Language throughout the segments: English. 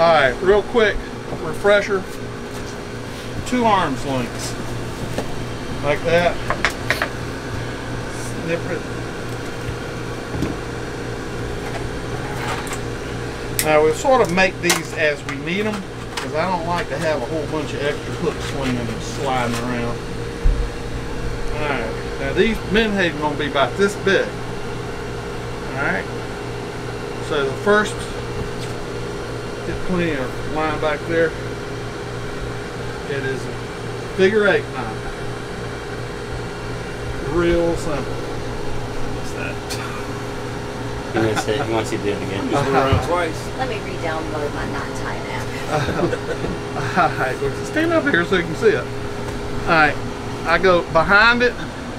right, real quick refresher. Two arms lengths. Like that. Snip it. Now we'll sort of make these as we need them because I don't like to have a whole bunch of extra hooks swinging and sliding around. Alright, now these menhaden are going to be about this big. Alright, so the first, get plenty of line back there. It is a figure eight knot. Real simple. What's that? He wants to, he wants to do it again. Just go around twice. Let me re-download my knot tie now. Alright, stand up here so you can see it. Alright, I go behind it,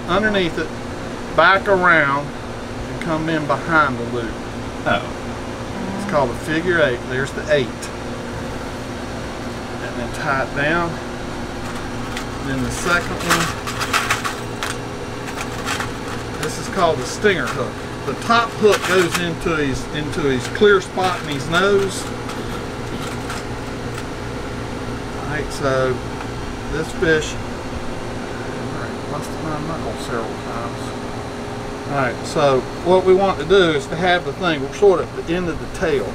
underneath it, back around, and come in behind the loop. Oh. Called a figure eight. There's the eight. And then tie it down. Then the second one. This is called the stinger hook. The top hook goes into his into his clear spot in his nose. Alright, so this fish alright, busted my knuckle several times. Alright, so what we want to do is to have the thing sort of at the end of the tail.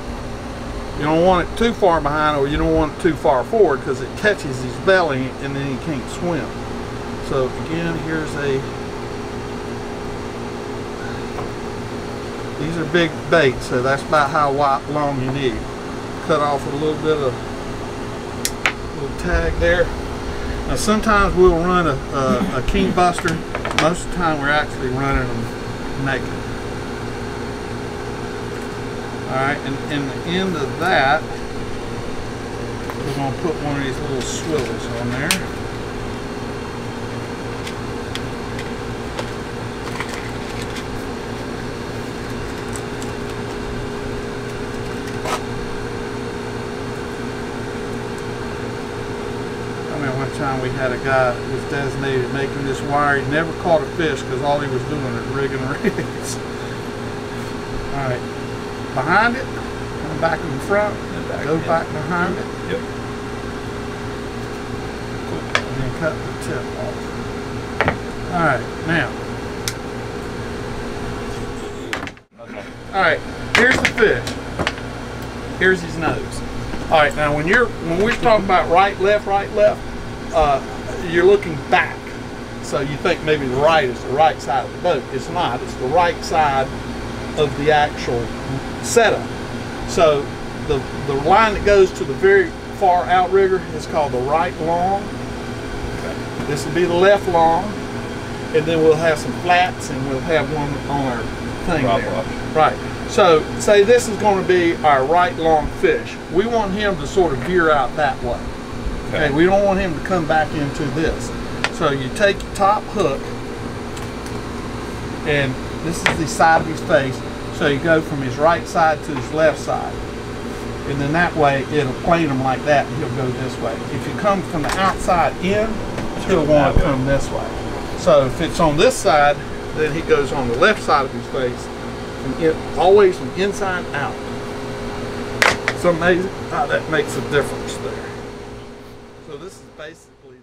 You don't want it too far behind or you don't want it too far forward because it catches his belly and then he can't swim. So again, here's a, these are big baits, so that's about how wide, long you need. Cut off a little bit of, little tag there. Now sometimes we'll run a, a, a king buster. Most of the time we're actually running them naked. Alright, and in the end of that, we're going to put one of these little swivels on there. I mean, one time we had a guy that was designated making this wire. He never caught a fish because all he was doing was rigging rigs. Alright, behind it, come back in the front, back go in. back behind it, Yep. and then cut the tip off. Alright, now, Okay. alright, here's the fish. Here's his nose. Alright, now when you're when we're talking about right, left, right, left, uh, you're looking back. So you think maybe the right is the right side of the boat. It's not. It's the right side of the actual setup. So the the line that goes to the very far outrigger is called the right long. This will be the left long, and then we'll have some flats, and we'll have one on our thing Drop there. Right. So say this is going to be our right long fish. We want him to sort of veer out that way. Okay. We don't want him to come back into this. So you take top hook, and this is the side of his face. So you go from his right side to his left side. And then that way it'll plane him like that and he'll go this way. If you come from the outside in, he'll want to way. come this way. So if it's on this side, then he goes on the left side of his face, from in, always from inside out. It's amazing how that makes a difference there this is basically